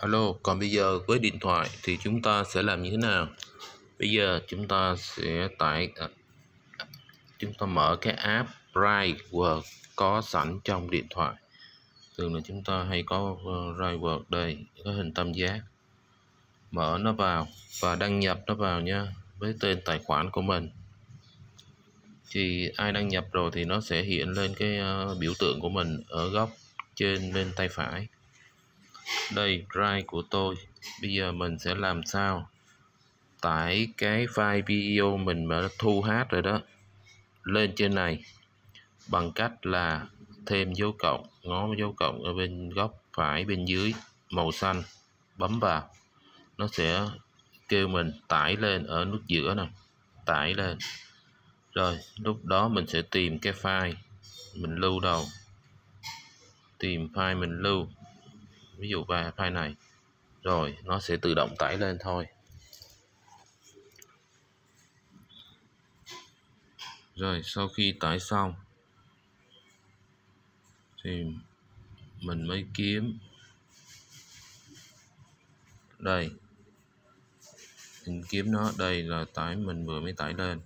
Alo, còn bây giờ với điện thoại thì chúng ta sẽ làm như thế nào? Bây giờ chúng ta sẽ tải à, chúng ta mở cái app Bright Word có sẵn trong điện thoại. Thường là chúng ta hay có ờ, Bright Word đây, có hình tam giác. Mở nó vào và đăng nhập nó vào nha với tên tài khoản của mình. Thì ai đăng nhập rồi thì nó sẽ hiện lên cái ờ, biểu tượng của mình ở góc trên bên tay phải đây drive của tôi. Bây giờ mình sẽ làm sao? Tải cái file video mình mà thu hát rồi đó. Lên trên này. Bằng cách là thêm dấu cộng ngó dấu cộng ở bên góc phải bên dưới, màu xanh, bấm vào. Nó sẽ kêu mình tải lên ở nút giữa nè. Tải lên. Rồi, lúc đó mình sẽ tìm cái file mình lưu đầu tìm file mình lưu ví dụ về file này. Rồi, nó sẽ tự động tải lên thôi. Rồi, sau khi tải xong, thì mình mới kiếm. Đây. Mình kiếm nó, đây là tải mình vừa mới tải lên.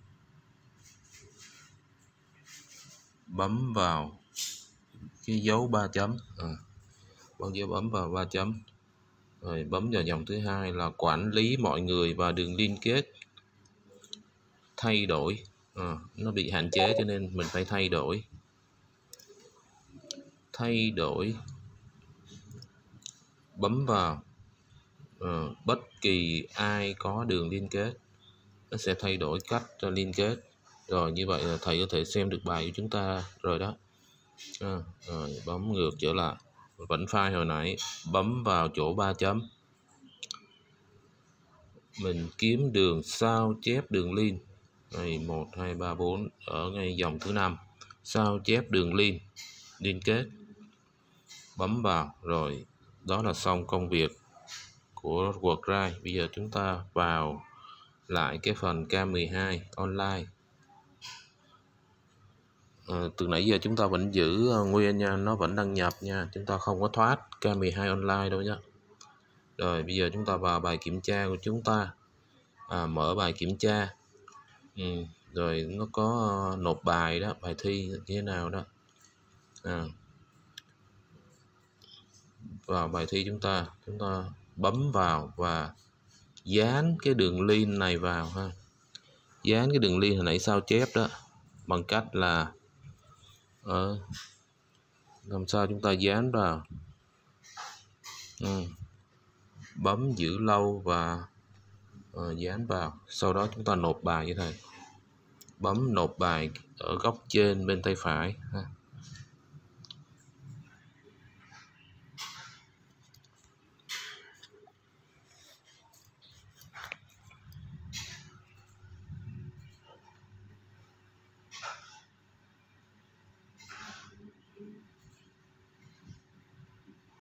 Bấm vào cái dấu ba chấm. À Vâng, bao nhiêu bấm vào ba chấm. Rồi bấm vào dòng thứ hai là quản lý mọi người và đường liên kết thay đổi. À, nó bị hạn chế cho nên mình phải thay đổi. Thay đổi. Bấm vào. À, bất kỳ ai có đường liên kết nó sẽ thay đổi cách cho liên kết. Rồi như vậy là thầy có thể xem được bài của chúng ta rồi đó. À, rồi bấm ngược trở lại vẫn file hồi nãy, bấm vào chỗ ba chấm. Mình kiếm đường sao chép đường link này một, hai, ba, bốn, ở ngay dòng thứ năm. Sao chép đường link liên kết. Bấm vào, rồi, đó là xong công việc của WordPress bây giờ chúng ta vào lại cái phần K12 online. Ờ, từ nãy giờ chúng ta vẫn giữ ờ, nguyên nha nó vẫn đăng nhập nha chúng ta không có thoát K12 online đâu nhé rồi bây giờ chúng ta vào bài kiểm tra của chúng ta. À, mở bài kiểm tra. Ừ, rồi nó có ờ, nộp bài đó bài thi như thế nào đó. À, vào bài thi chúng ta chúng ta bấm vào và dán cái đường link này vào ha. Dán cái đường link hồi nãy sao chép đó bằng cách là ờ, làm sao chúng ta dán vào ừ. bấm giữ lâu và uh, dán vào sau đó chúng ta nộp bài như thế này bấm nộp bài ở góc trên bên tay phải ha.